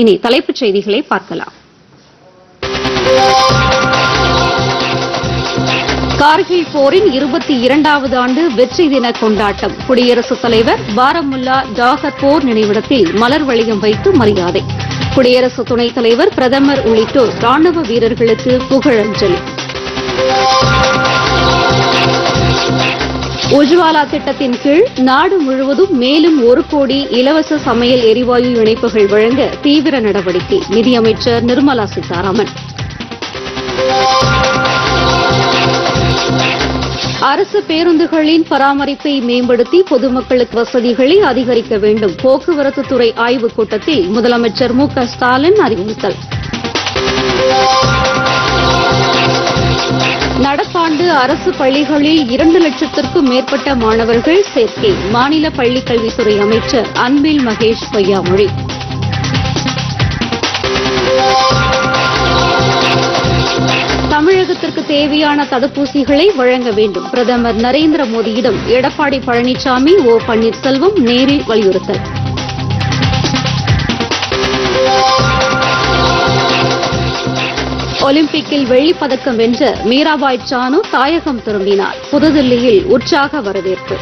இனி தலைப்புச் செய்திகளை பார்க்கலாம். கார்கில் போரின் இருபத்தி இரண்டாவது ஆண்டு வெற்றி தின கொண்டாட்டம். குடியரசுத் தலைவர் பாரமுல்லா டாகர் போர் நினைவிடத்தில் மலர் வளையம் வைத்து மரியாதை. குடியரசு துணைத் தலைவர் பிரதமர் உள்ளிட்டோர் ராணுவ வீரர்களுக்கு புகழஞ்சலி. உஜ்வாலா திட்டத்தின் கீழ் நாடு முழுவதும் மேலும் ஒரு கோடி இலவச சமையல் எரிவாயு இணைப்புகள் வழங்க தீவிர நடவடிக்கை. நிதியமைச்சர் நிர்மலா சீதாராமன். அரசு பேருந்துகளின் பராமரிப்பை மேம்படுத்தி பொதுமக்களுக்கு வசதிகளை அதிகரிக்க வேண்டும். போக்குவரத்து துறை ஆய்வுக் கூட்டத்தில் முதலமைச்சர் மு க ஸ்டாலின் அறிவுறுத்தல். அரசு பள்ளிகளில் இரண்டு லட்சத்திற்கும் மேற்பட்ட மாணவர்கள் சேர்க்கை. மாநில பள்ளிக்கல்வித்துறை அமைச்சர் அன்பில் மகேஷ் பொய்யாமொழி. தமிழகத்திற்கு தேவையான தடுப்பூசிகளை வழங்க வேண்டும். பிரதமர் நரேந்திர மோடியிடம் எடப்பாடி பழனிசாமி ஓ பன்னீர்செல்வம் நேரில் வலியுறுத்தல். ஒலிம்பிக்கில் வெள்ளிப்பதக்கம் வென்ற மீராபாய் சானு தாயகம் திரும்பினார். புதுதில்லியில் உற்சாக வரவேற்பு.